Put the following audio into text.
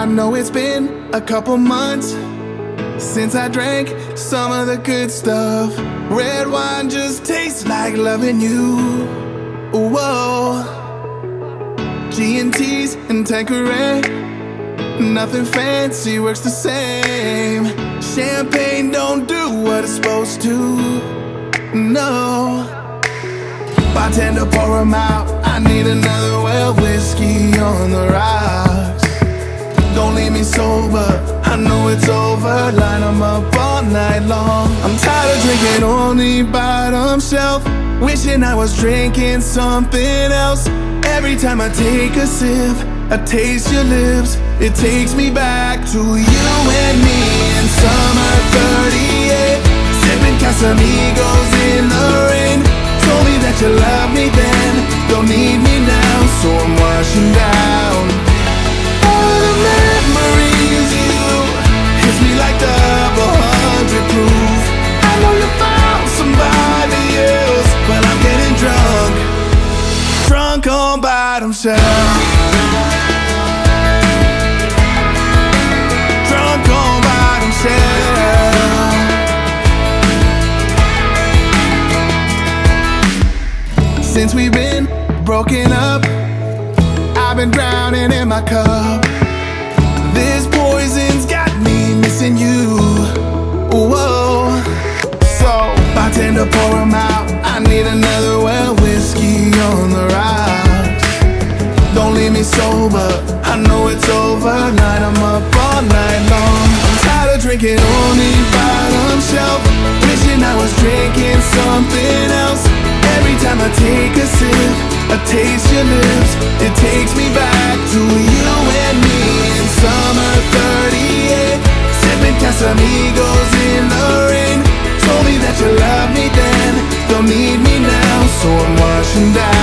I know it's been a couple months since I drank some of the good stuff. Red wine just tastes like loving you. Whoa. G&T's and Tanqueray. Nothing fancy works the same. Champagne don't do what it's supposed to. No. Bartender, pour 'em out. I need another well whiskey on the rocks. Don't leave me sober. I know it's over. Line 'em up all night long. I'm tired of drinking only bottom shelf. Wishing I was drinking something else. Every time I take a sip, I taste your lips. It takes me back to you and shelf. Since we've been broken up, I've been drowning in my cup. This poison's got me missing you. Whoa. So, bartender, pour 'em out. I need another well whiskey on the rocks. Don't me sober. I know it's over. Line 'em up all night long. I'm tired of drinking only bottom shelf. Wishing I was drinking something else. Every time I take a sip, I taste your lips. It takes me back to you and me in summer 38. Sipping Casamigos in the rain. Told me that you love me then, don't need me now, so I'm washing down.